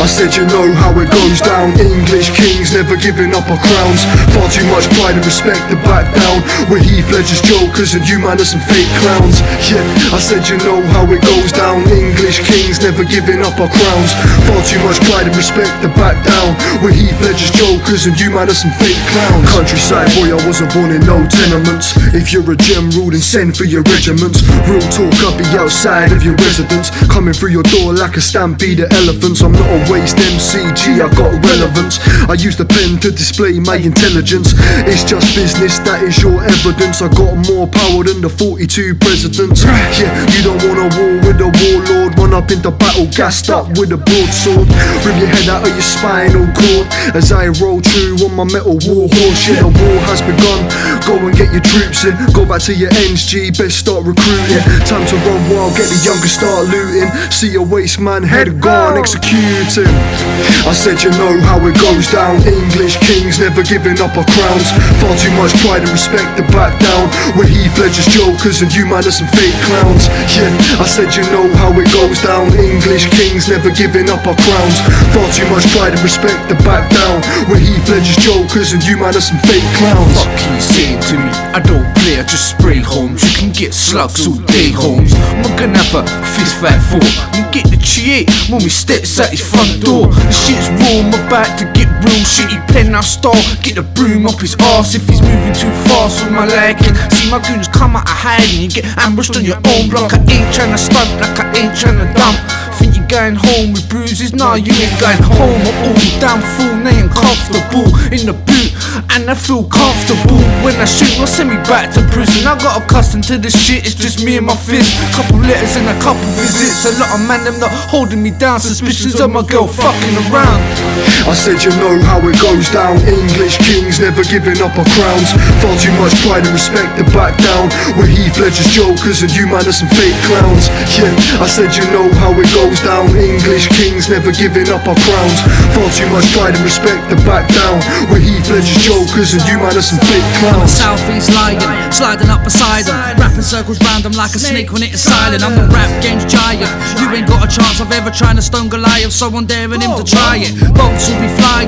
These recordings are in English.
I said you know how it goes down. English kings never giving up our crowns. Far too much pride and respect to back down. We're Heath Ledger's jokers and you man are some fake clowns. Yeah, I said you know how it goes down. English kings never giving up our crowns. Far too much pride and respect to back down. We're Heath Ledger's jokers and you man are some fake clowns. Countryside boy I wasn't born in no tenements. If you're a general then send for your regiments. Real talk I'll be outside of your residence. Coming through your door like a stampede of elephants. I'm not a waste MCG, I got relevance. I use the pen to display my intelligence. It's just business, that is your evidence. I got more power than the 42 presidents. Yeah, you don't want a war with a warlord Run up into battle, gassed up with a broadsword. Rip your head out of your spinal cord. As I roll through on my metal war horse Yeah, the war has begun. Go and get your troops in. Go back to your NG, best start recruiting. Time to run wild, get the younger start looting. See your waste man, head gone, executing. I said you know how it goes down. English kings never giving up our crowns. Far too much pride and respect to back down. We're Heath Ledger's jokers and you man are some fake clowns. Yeah, I said you know how it goes down. English kings never giving up our crowns. Far too much pride and respect to back down. We're Heath Ledger's jokers and you man are some fake clowns. Fuck you saying to Get slugs all day, homes. I'm gonna have a fist fight for and get the cheat when we steps at his front door. The shit's raw, I'm about to get real shitty pen. I start get the broom up his ass if he's moving too fast for my liking. See my goons come out of hiding, you get ambushed on your own block. I ain't tryna stunt like I ain't tryna dump. Think you're going home with bruises? Nah, you ain't going home at all. Damn fool, they ain't comfortable in the boot, and I feel comfortable when I shoot. Well, send me back to prison. I got accustomed to this shit. It's just me and my fist. Couple letters and a couple visits. A lot of man them not holding me down. Suspicions of my girl fucking around. I said you know how it goes down English kings never giving up our crowns Far too much pride and respect to back down We're Heath Ledger's jokers and you man are some fake clowns Yeah, I said you know how it goes down English kings never giving up our crowns Far too much pride and respect to back down We're Heath Ledger's jokers and you man are some fake clowns Southeast lion, sliding up beside him. Rapping circles round him like a snake when it is silent. I'm the rap game's giant. You ain't got a chance of ever trying to stone Goliath, so I'm daring him to try it. Boats will be flying,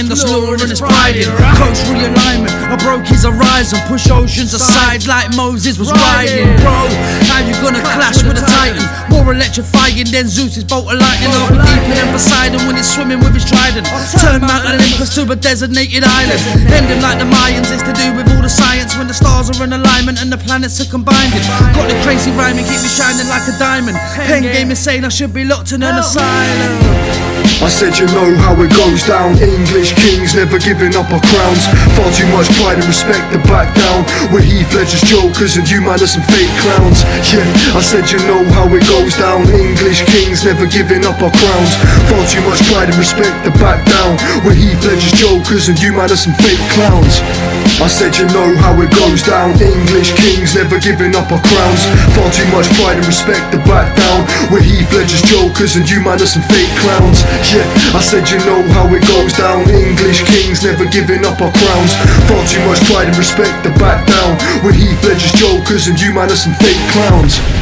of a lion that's luring his pride in. Coast realignment, I broke his horizon, push oceans aside like Moses was riding. Bro, how you gonna clash with a titan? More electrifying than Zeus's bolt of lightning. I'll be deeper than Poseidon when he's swimming with his trident. Turn Mount Olympus to a designated island. Ending like the Mayans, it's to do with all the science when the stars are in alignment and the planets are combined. Got the crazy rhyming, keep me shining like a diamond. Pen game is saying I should be locked in an asylum. I said you know how it goes down. English kings never giving up our crowns. Far too much pride and respect to back down. We're Heath Ledger's jokers and you man are some fake clowns. Yeah, I said you know how it goes down. English kings never giving up our crowns. Far too much pride and respect to back down. We're Heath Ledger's jokers and you man are some fake clowns. I said you know how it goes down. English kings never giving up our crowns. Far too much pride and respect to back down. We're Heath Ledger's jokers and you man are some fake clowns Yeah, I said you know how it goes down. English kings never giving up our crowns. Far too much pride and respect to back down. We're Heath Ledger's jokers and you man are some fake clowns